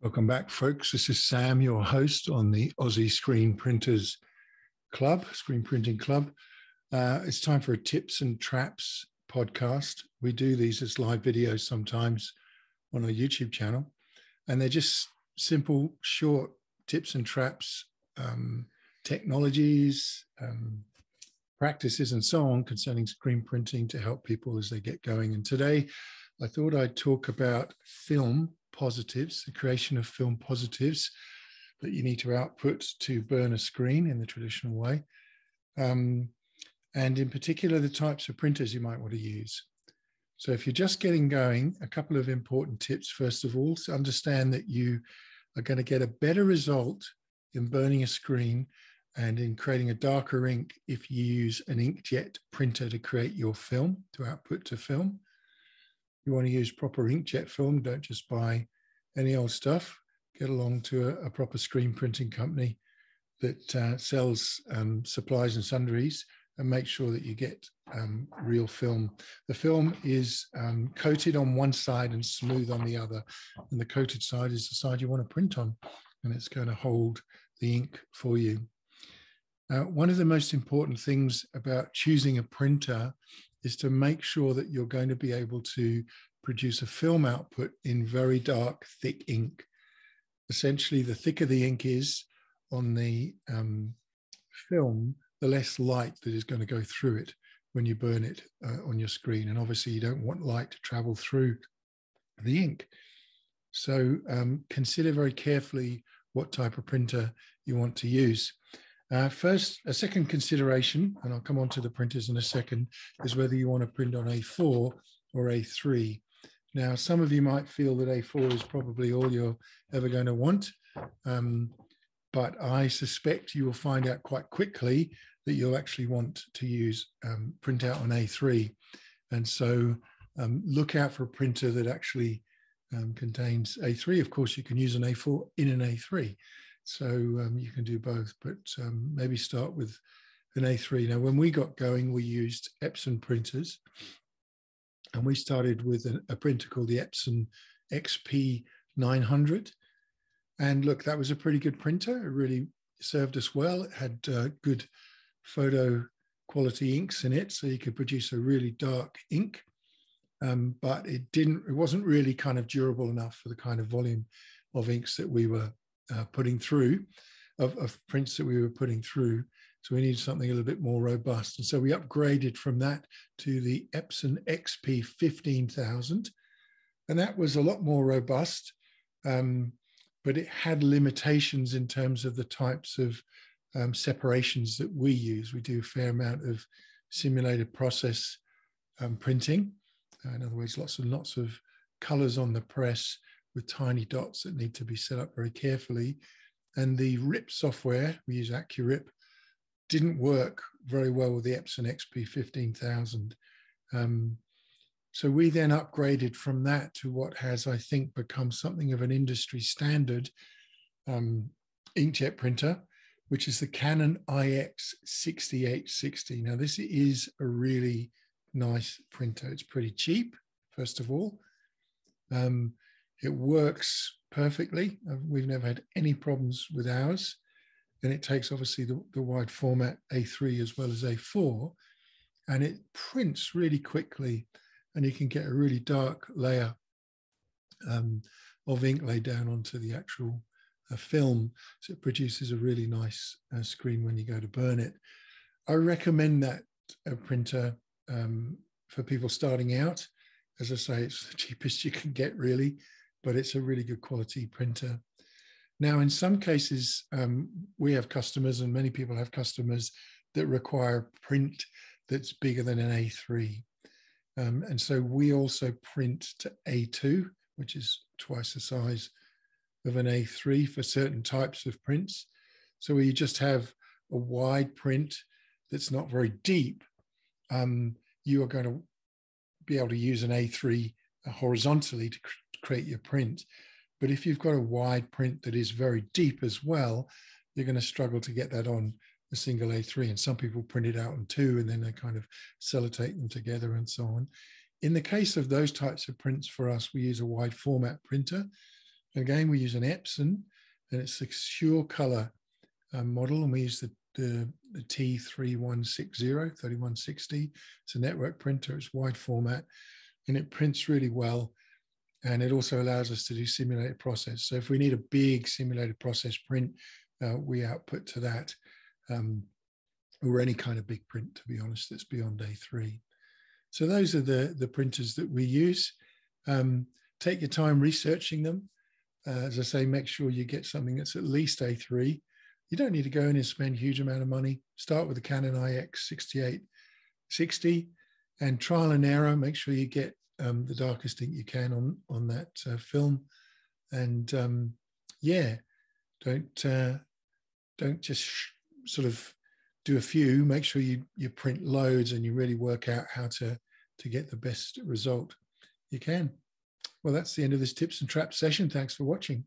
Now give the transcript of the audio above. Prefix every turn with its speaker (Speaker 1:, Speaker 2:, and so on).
Speaker 1: Welcome back, folks. This is Sam, your host on the Aussie Screen Printers Club, Screen Printing Club. Uh, it's time for a tips and traps podcast. We do these as live videos sometimes on our YouTube channel, and they're just simple, short tips and traps, um, technologies, um, practices, and so on concerning screen printing to help people as they get going. And today, I thought I'd talk about film positives, the creation of film positives that you need to output to burn a screen in the traditional way. Um, and in particular, the types of printers you might want to use. So if you're just getting going, a couple of important tips. First of all, to understand that you are going to get a better result in burning a screen and in creating a darker ink if you use an inkjet printer to create your film, to output to film you want to use proper inkjet film, don't just buy any old stuff. Get along to a, a proper screen printing company that uh, sells um, supplies and sundries and make sure that you get um, real film. The film is um, coated on one side and smooth on the other. And the coated side is the side you want to print on, and it's going to hold the ink for you. Uh, one of the most important things about choosing a printer is to make sure that you're going to be able to produce a film output in very dark, thick ink. Essentially, the thicker the ink is on the um, film, the less light that is going to go through it when you burn it uh, on your screen. And obviously, you don't want light to travel through the ink. So um, consider very carefully what type of printer you want to use. Uh, first, a second consideration, and I'll come on to the printers in a second, is whether you want to print on A4 or A3. Now, some of you might feel that A4 is probably all you're ever going to want, um, but I suspect you will find out quite quickly that you'll actually want to use um, printout on A3. And so um, look out for a printer that actually um, contains A3. Of course, you can use an A4 in an A3. So um, you can do both, but um, maybe start with an A3. Now, when we got going, we used Epson printers, and we started with a, a printer called the Epson XP 900. And look, that was a pretty good printer. It really served us well. It had uh, good photo quality inks in it, so you could produce a really dark ink. Um, but it didn't. It wasn't really kind of durable enough for the kind of volume of inks that we were uh, putting through, of, of prints that we were putting through. So we needed something a little bit more robust. And so we upgraded from that to the Epson XP 15000. And that was a lot more robust, um, but it had limitations in terms of the types of um, separations that we use. We do a fair amount of simulated process um, printing. Uh, in other words, lots and lots of colors on the press with tiny dots that need to be set up very carefully. And the RIP software, we use AccuRip, didn't work very well with the Epson XP 15000. Um, so we then upgraded from that to what has, I think, become something of an industry standard um, inkjet printer, which is the Canon IX 6860. Now, this is a really nice printer. It's pretty cheap, first of all. Um, it works perfectly. We've never had any problems with ours. And it takes obviously the, the wide format A3 as well as A4. And it prints really quickly. And you can get a really dark layer um, of ink laid down onto the actual uh, film. So it produces a really nice uh, screen when you go to burn it. I recommend that uh, printer um, for people starting out. As I say, it's the cheapest you can get, really but it's a really good quality printer. Now, in some cases, um, we have customers, and many people have customers that require print that's bigger than an A3. Um, and so we also print to A2, which is twice the size of an A3 for certain types of prints. So where you just have a wide print that's not very deep. Um, you are going to be able to use an A3 horizontally to create your print. But if you've got a wide print that is very deep as well, you're going to struggle to get that on a single A3. And some people print it out in two and then they kind of sellotape them together and so on. In the case of those types of prints for us, we use a wide format printer. Again, we use an Epson, and it's a SureColor uh, model, and we use the, the, the T3160, 3160. It's a network printer, it's wide format, and it prints really well. And it also allows us to do simulated process. So if we need a big simulated process print, uh, we output to that, um, or any kind of big print, to be honest, that's beyond A3. So those are the, the printers that we use. Um, take your time researching them. Uh, as I say, make sure you get something that's at least A3. You don't need to go in and spend a huge amount of money. Start with the Canon IX6860 and trial and error. Make sure you get um, the darkest ink you can on on that uh, film, and um, yeah, don't uh, don't just sort of do a few. Make sure you you print loads and you really work out how to to get the best result you can. Well, that's the end of this tips and traps session. Thanks for watching.